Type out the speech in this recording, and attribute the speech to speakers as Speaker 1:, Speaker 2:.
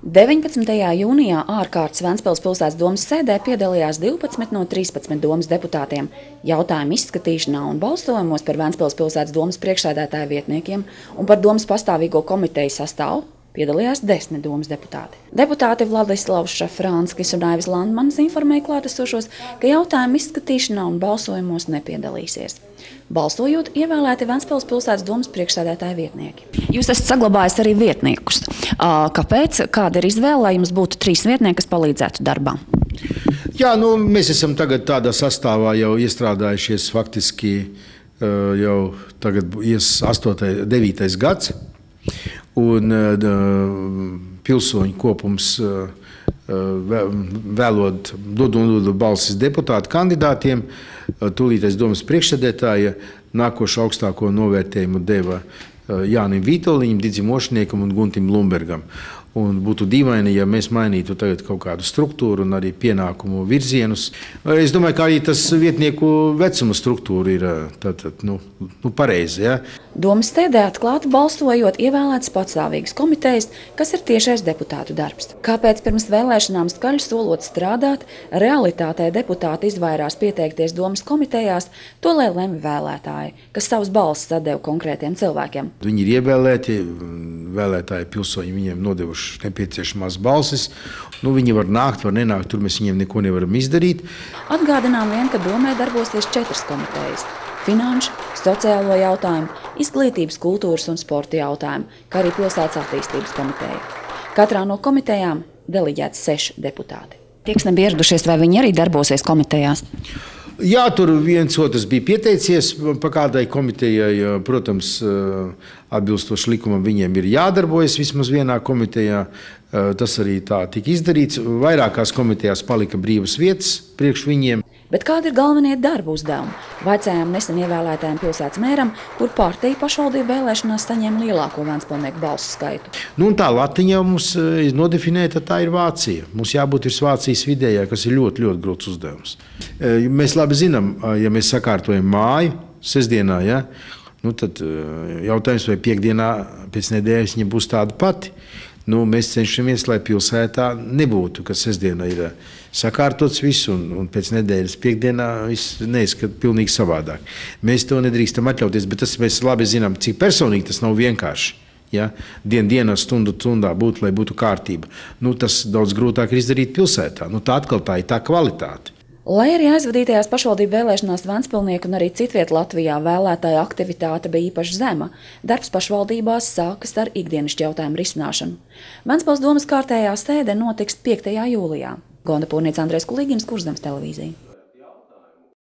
Speaker 1: 19. jūnijā ārkārtas Ventspils pilsētas domas sēdē piedalījās 12 no 13 domas deputātiem. Jautājumu izskatīšanā un balsojumos par Ventspils pilsētas domas priekšsēdētāju vietniekiem un par domas pastāvīgo komiteju sastāvu piedalījās desmit domas deputāti. Deputāti Vladislavs Šafrānskis un Aivis Landmanis informēja klātesošos, ka jautājumu izskatīšanā un balsojumos nepiedalīsies. Balsojot, ievēlēti Ventspils pilsētas domas priekšsēdētāja vietnieki. Jūs esat saglabājis arī vietniekus. Kāpēc? Kāda ir izvēle, lai jums būtu trīs vietnieki, kas palīdzētu darbā?
Speaker 2: Jā, nu, mēs esam tagad tādā sastāvā jau iestrādājušies faktiski jau tagad ies 8. 9. gads un uh, pilsoņu kopums uh, vēlot dod un dod balsis deputātu kandidātiem. Tūlītais domas priekšsēdētāja nākošo augstāko novērtējumu deva Jānim Vitoļņam, Digim Ošniekam un Guntim Lumbergam. Un būtu dīvaini, ja mēs mainītu kaut kādu struktūru un arī pienākumu virzienus. Es domāju, ka arī tas vietnieku vecuma struktūra ir tātad, nu, nu, pareiza. Ja?
Speaker 1: Domas sēdē atklāti balsojot ievēlētas patstāvīgas komitejas, kas ir tiešais deputātu darbs. Kāpēc pirms vēlēšanām skaļi solot strādāt, realitātē deputāti izvairās pieteikties domas komitejās, to lai lemj vēlētāji, kas savus balsis atdeva konkrētiem cilvēkiem.
Speaker 2: Viņi ir ievēlēti, vēlētāji pilsoņi viņiem nodevuši nepieciešamās balsis. Nu, viņi var nākt, var nenākt, tur mēs viņiem neko nevaram izdarīt.
Speaker 1: Atgādinām vien, ka domē darbosies četras komitejas - finanšu, sociālo jautājumu, izglītības, kultūras un sporta jautājumu, kā arī pilsētas attīstības komiteja. Katrā no komitejām deleģēts seši deputāti. Tie, kas nebija ieradušies, vai viņi arī darbosies komitejās?
Speaker 2: Jā, tur viens otrs bija pieteicies pa kādai komitejai. Protams, atbilstoši likumam viņiem ir jādarbojas vismaz vienā komitejā. Tas arī tā tika izdarīts. Vairākās komitejās palika brīvas vietas priekš viņiem.
Speaker 1: Bet kādi ir galvenie darba uzdevumi? Vaicājām nesen ievēlētajam pilsētas mēram, kur partija pašvaldību vēlēšanās saņēma lielāko Vēnspilnieku balsu skaitu.
Speaker 2: Nu, tā latiņa mums ir nodefinēta, tā ir Vācija. Mums jābūt virs Vācijas vidējā, kas ir ļoti, ļoti grūts uzdevums. Mēs labi zinām, ja mēs sakārtojam māju sestdienā, ja, nu, tad jautājums, vai piekdienā pēc nedēļas viņa būs tāda pati. Nu, mēs cenšamies, lai pilsētā nebūtu, ka sestdiena ir eh, sakārtots viss, un, un pēc nedēļas piekdienā viss neizskatās pilnīgi savādāk. Mēs to nedrīkstam atļauties, bet tas mēs labi zinām, cik personīgi tas nav vienkārši. Ja? Dien, dienā, stundu stundā būtu, lai būtu kārtība. Nu, tas daudz grūtāk ir izdarīt pilsētā. Nu, tā atkal tā ir tā kvalitāte.
Speaker 1: Lai arī aizvadītajās pašvaldību vēlēšanās Vanspilnieku un arī citviet Latvijā vēlētāja aktivitāte bija īpaši zema, darbs pašvaldībās sākas ar ikdienišķu jautājumu risināšanu. Vanspils domas kārtējā sēde notiks 5. jūlijā. Gonda Pūrniec Andrēs Kulīgins, Kursdams televīzija.